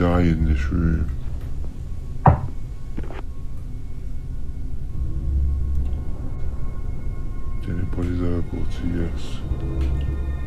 Die in this room. Anybody's able to, yes.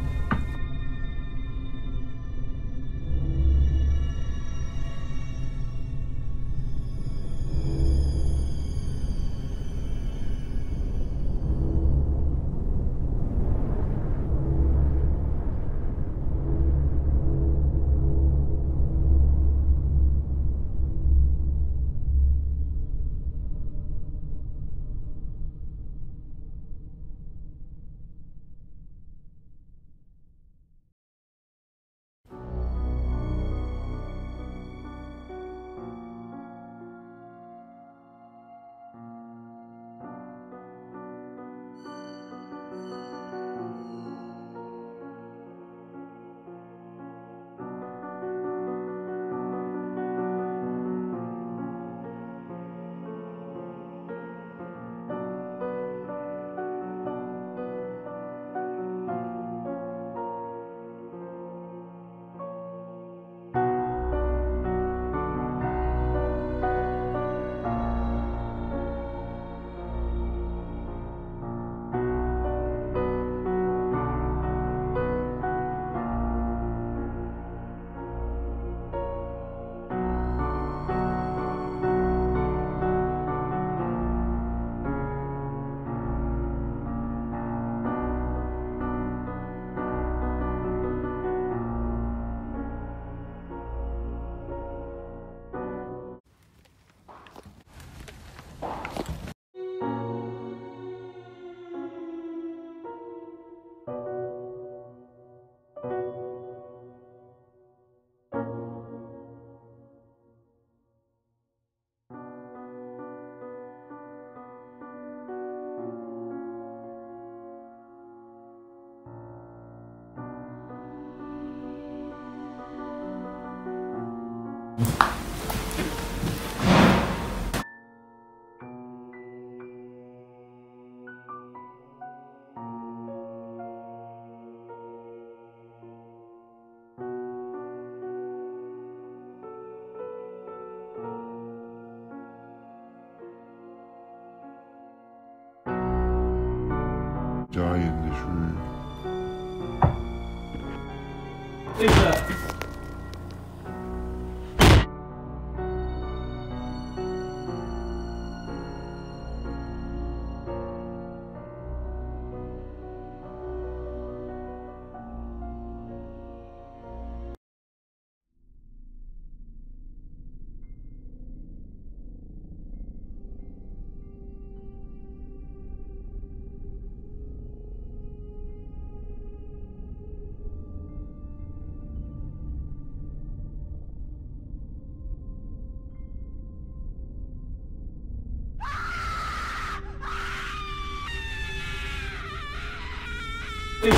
Die in this room. Lisa. 这个